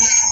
Yeah.